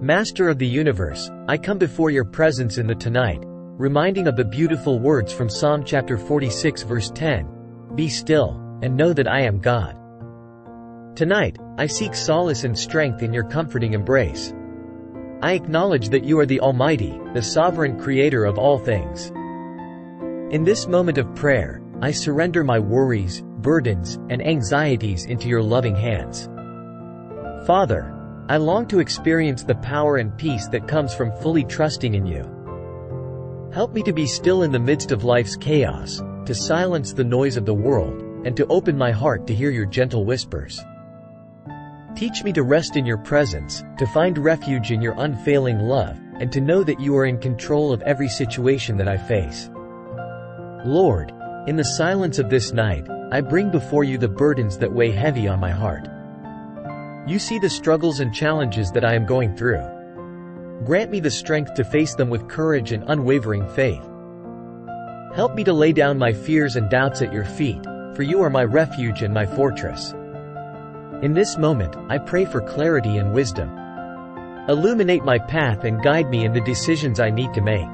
Master of the universe, I come before your presence in the tonight, reminding of the beautiful words from Psalm chapter 46 verse 10. Be still, and know that I am God. Tonight, I seek solace and strength in your comforting embrace. I acknowledge that you are the Almighty, the sovereign creator of all things. In this moment of prayer, I surrender my worries, burdens, and anxieties into your loving hands. Father, I long to experience the power and peace that comes from fully trusting in you. Help me to be still in the midst of life's chaos, to silence the noise of the world, and to open my heart to hear your gentle whispers. Teach me to rest in your presence, to find refuge in your unfailing love, and to know that you are in control of every situation that I face. Lord, in the silence of this night, I bring before you the burdens that weigh heavy on my heart. You see the struggles and challenges that I am going through. Grant me the strength to face them with courage and unwavering faith. Help me to lay down my fears and doubts at your feet, for you are my refuge and my fortress. In this moment, I pray for clarity and wisdom. Illuminate my path and guide me in the decisions I need to make.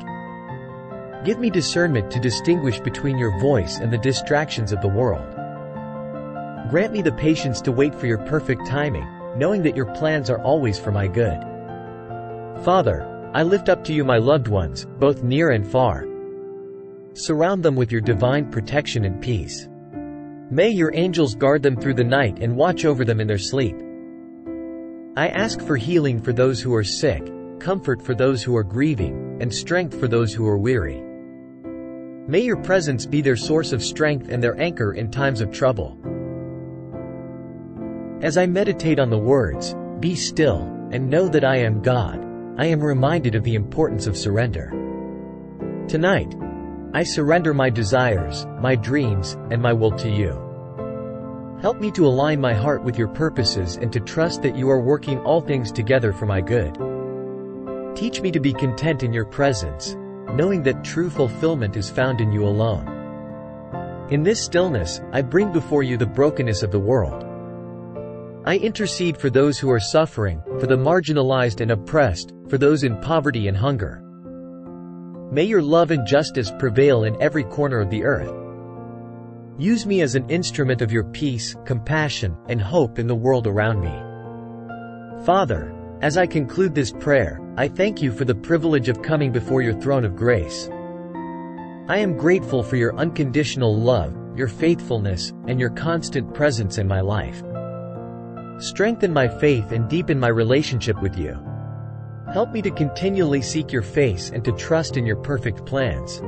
Give me discernment to distinguish between your voice and the distractions of the world. Grant me the patience to wait for your perfect timing, knowing that your plans are always for my good. Father, I lift up to you my loved ones, both near and far. Surround them with your divine protection and peace. May your angels guard them through the night and watch over them in their sleep. I ask for healing for those who are sick, comfort for those who are grieving, and strength for those who are weary. May your presence be their source of strength and their anchor in times of trouble. As I meditate on the words, be still, and know that I am God, I am reminded of the importance of surrender. Tonight, I surrender my desires, my dreams, and my will to you. Help me to align my heart with your purposes and to trust that you are working all things together for my good. Teach me to be content in your presence, knowing that true fulfillment is found in you alone. In this stillness, I bring before you the brokenness of the world. I intercede for those who are suffering, for the marginalized and oppressed, for those in poverty and hunger. May your love and justice prevail in every corner of the earth. Use me as an instrument of your peace, compassion, and hope in the world around me. Father, as I conclude this prayer, I thank you for the privilege of coming before your throne of grace. I am grateful for your unconditional love, your faithfulness, and your constant presence in my life. Strengthen my faith and deepen my relationship with you. Help me to continually seek your face and to trust in your perfect plans.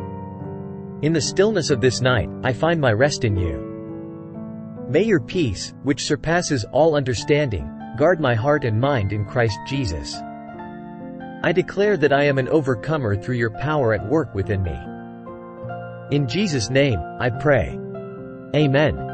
In the stillness of this night, I find my rest in you. May your peace, which surpasses all understanding, guard my heart and mind in Christ Jesus. I declare that I am an overcomer through your power at work within me. In Jesus' name, I pray. Amen.